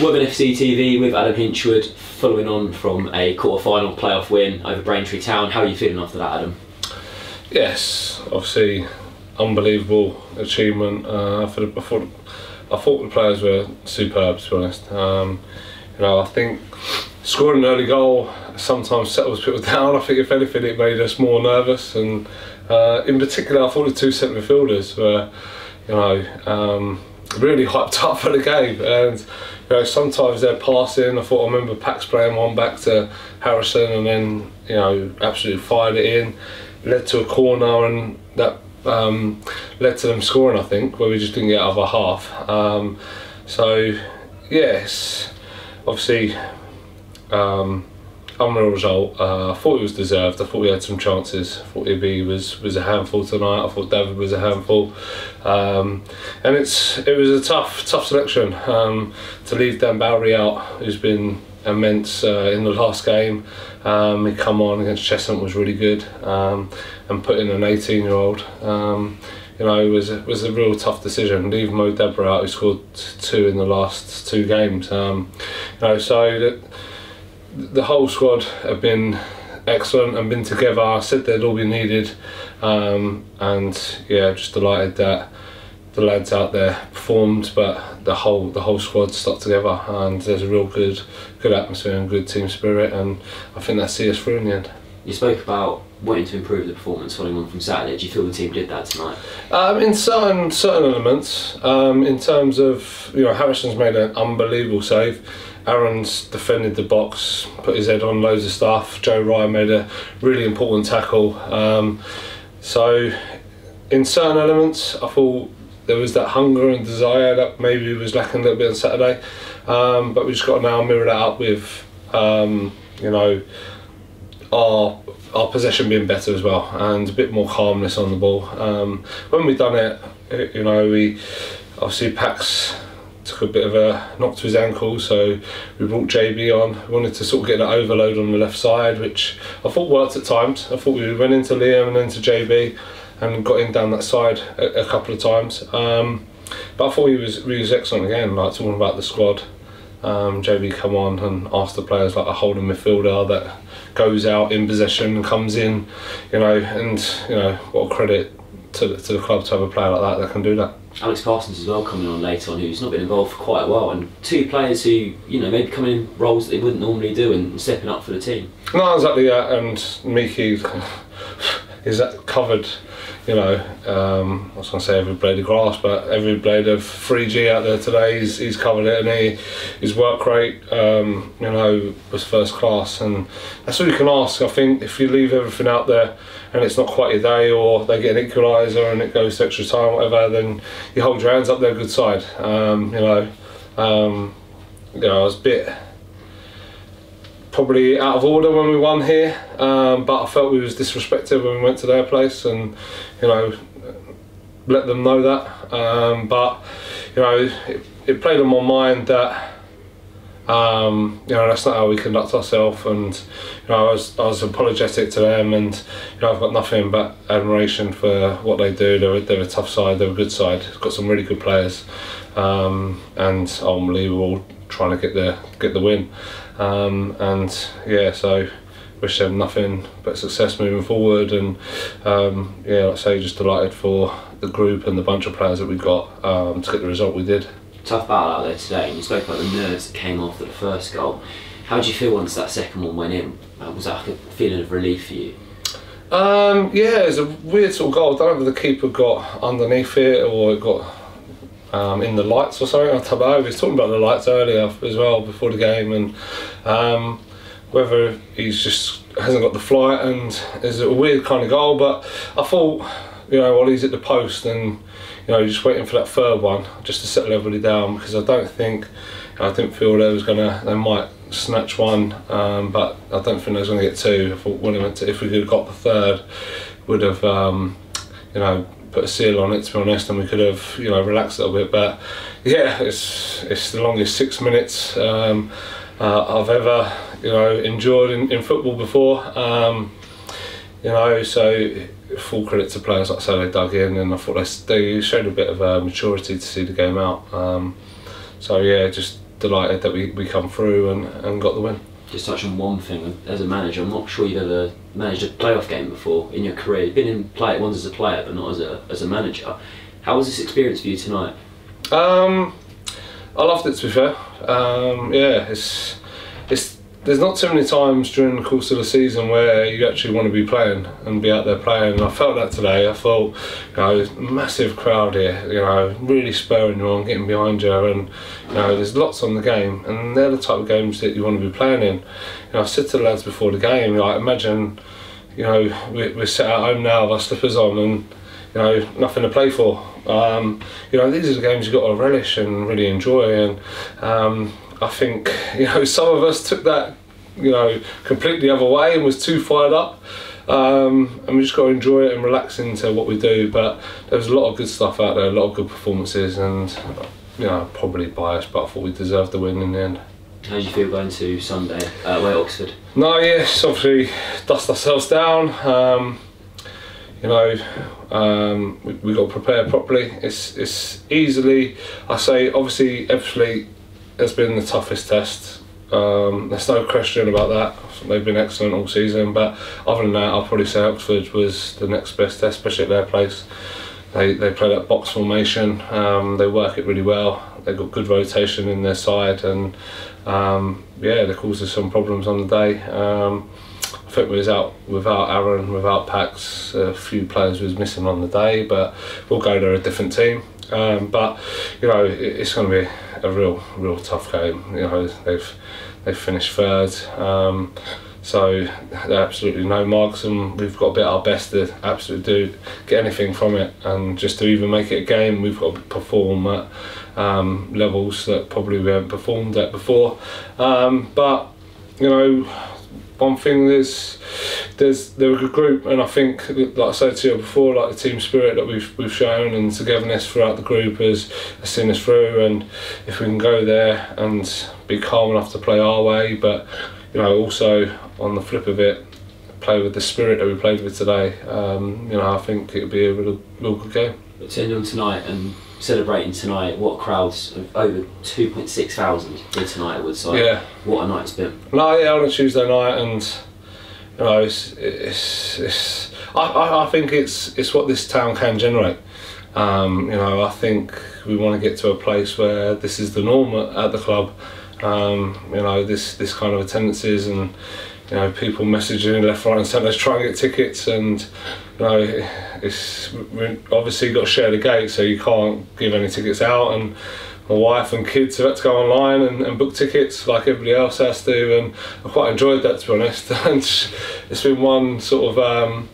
Worthing FC TV with Adam Hinshelwood, following on from a quarter-final playoff win over Braintree Town. How are you feeling after that, Adam? Yes, obviously, unbelievable achievement. Uh, for the, I, thought, I thought the players were superb, to be honest. Um, you know, I think scoring an early goal sometimes settles people down. I think if anything, it made us more nervous, and uh, in particular, I thought the two centre midfielders were, you know, um, really hyped up for the game. And you know, sometimes they're passing. I thought I remember Pax playing one back to Harrison, and then you know, absolutely fired it in, led to a corner, and that um, led to them scoring. I think where we just didn't get out of a half. Um, so yes, obviously. Um, unreal result. Uh, I thought it was deserved. I thought we had some chances. I thought Ibby was was a handful tonight. I thought David was a handful, um, and it's it was a tough tough selection um, to leave Dan Bowry out, who's been immense uh, in the last game. Um, he come on against Cheshunt was really good, um, and put in an 18 year old. Um, you know, it was was a real tough decision. Leave Mo Deborah out, who scored two in the last two games. Um, you know, so that the whole squad have been excellent and been together. I said they'd all be needed, um, and yeah, just delighted that the lads out there performed, but the whole the whole squad stuck together, and there's a real good good atmosphere and good team spirit, and I think that see us through in the end. You spoke about wanting to improve the performance following on from Saturday. Do you feel the team did that tonight? Um, in certain certain elements, um, in terms of you know Harrison's made an unbelievable save. Aaron's defended the box, put his head on loads of stuff. Joe Ryan made a really important tackle. Um, so, in certain elements, I thought there was that hunger and desire that maybe was lacking a little bit on Saturday. Um, but we just got to now mirror that up with, um, you know, our our possession being better as well and a bit more calmness on the ball. Um, when we've done it, you know, we obviously Pax took a bit of a knock to his ankle, so we brought JB on. We wanted to sort of get an overload on the left side, which I thought worked at times. I thought we went into Liam and then to JB and got him down that side a, a couple of times. Um, but I thought he was he was excellent again, like talking about the squad. Um, JB come on and ask the players like a holding midfielder that goes out in possession and comes in, you know, and you know what a credit to to the club to have a player like that that can do that. Alex Parsons as well coming on later on, who's not been involved for quite a while, and two players who you know maybe coming in roles that they wouldn't normally do and stepping up for the team. No, exactly that, and Miki is covered. You know, um, I was going to say every blade of grass, but every blade of 3G out there today, he's, he's covered it, and he, his work rate, um, you know, was first class, and that's all you can ask. I think if you leave everything out there and it's not quite your day, or they get an equaliser and it goes to extra time, whatever, then you hold your hands up their good side. Um, you know, um, you know, I was a bit probably out of order when we won here, um, but I felt we was disrespected when we went to their place, and you know, let them know that. Um, but you know, it, it, played on my mind that. Um, you know that's not how we conduct ourselves, and you know I was I was apologetic to them, and you know I've got nothing but admiration for what they do. They're, they're a tough side, they're a good side. It's Got some really good players, um, and ultimately we're all trying to get the get the win. Um, and yeah, so wish them nothing but success moving forward. And um, yeah, like I say, just delighted for the group and the bunch of players that we got um, to get the result we did. Tough battle out there today. You spoke about the nerves that came after the first goal. How did you feel once that second one went in? Uh, was that like a feeling of relief for you? Um, yeah, was a weird sort of goal. I don't know if the keeper got underneath it or it got um, in the lights or something. He was talking about the lights earlier as well before the game, and um, whether he's just hasn't got the flight and is a weird kind of goal. But I thought, you know, while he's at the post and you know, just waiting for that third one just to settle everybody down because I don't think I didn't feel they was gonna they might snatch one, um, but I don't think they was gonna get two. I thought when went to, if we could have got the third, would have um, you know put a seal on it to be honest, and we could have you know relaxed a little bit. But yeah, it's it's the longest six minutes um, uh, I've ever you know enjoyed in, in football before. Um, you know, so full credit to players like said they dug in, and I thought they, they showed a bit of uh, maturity to see the game out. Um, so yeah, just delighted that we, we come through and, and got the win. Just touch on one thing as a manager. I'm not sure you've ever managed a playoff game before in your career. You've been in play ones as a player, but not as a as a manager. How was this experience for you tonight? Um, I loved it to be fair. Um, yeah, it's it's there's not too many times during the course of the season where you actually want to be playing and be out there playing. And I felt that today. I felt, you know, massive crowd here, you know, really spurring you on, getting behind you, and you know, there's lots on the game, and they're the type of games that you want to be playing in. You know, I said to the lads before the game, like, imagine, you know, we, we're set at home now with our slippers on and you know, nothing to play for. Um, you know, these are the games you've got to relish and really enjoy. And um, I think, you know, some of us took that, you know, completely the other way and was too fired up. Um, and we just got to enjoy it and relax into what we do. But there was a lot of good stuff out there, a lot of good performances, and you know, probably biased, but I thought we deserved the win in the end. How did you feel going to Sunday uh, away at Oxford? No, yes, obviously dust ourselves down. Um, you know, um, we, we got to prepare properly. It's it's easily, I say, obviously, Ebbsfleet has been the toughest test. Um, there's no question about that. They've been excellent all season, but other than that, I'll probably say Oxford was the next best test, especially at their place. They, they play that box formation. Um, they work it really well. They've got good rotation in their side, and um, yeah, they caused us some problems on the day. Um, I think we was out without Aaron, without Pax. A few players was missing on the day, but we'll go to a different team. Um, but you know, it, it's going to be a real, real tough game. You know, they've they've finished third. Um, so absolutely no marks, and we've got to bit our best to absolutely do get anything from it, and just to even make it a game, we've got to perform at um, levels that probably we haven't performed at before. Um, but you know, one thing there's there's they're a group and I think like I said to you before like the team spirit that we've we've shown and togetherness throughout the group has, has seen us through and if we can go there and be calm enough to play our way but you know also on the flip of it play with the spirit that we played with today um, you know I think it would be a real, real good game. But turning on tonight and celebrating tonight, what crowds over 2.6 thousand here tonight at Woodside. Yeah. What a night it's been. No, yeah, on a Tuesday night, and you know, it's, it's, it's I, I, I think it's it's what this town can generate. Um, you know, I think we want to get to a place where this is the norm at, at the club. Um, you know, this this kind of attendances and you know people messaging left, right, and centre, trying to get tickets, and you know, it's we obviously got to share the gate, so you can't give any tickets out and my wife and kids have had to go online and, and, book tickets like everybody else has to, and I quite enjoyed that to be honest. and it's been one sort of um,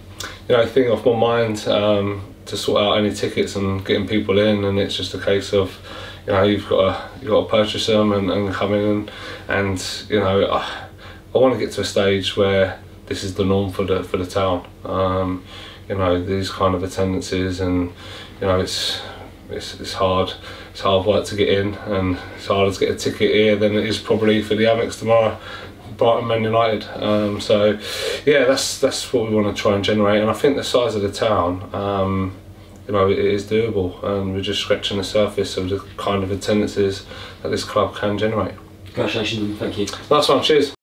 you know thing off my mind um, to sort out any tickets and getting people in, and it's just a case of you know you've got to you've got to purchase them and, and come in and, and you know I, I want to get to a stage where this is the norm for the for the town. Um, you know these kind of attendances and you know it's it's, it's hard it's hard work to get in and it's harder to get a ticket here than it is probably for the Amex tomorrow Brighton Man United um, so yeah that's that's what we want to try and generate and I think the size of the town um, you know it is doable and we're just scratching the surface of the kind of attendances that this club can generate Congratulations and thank you. Last one cheers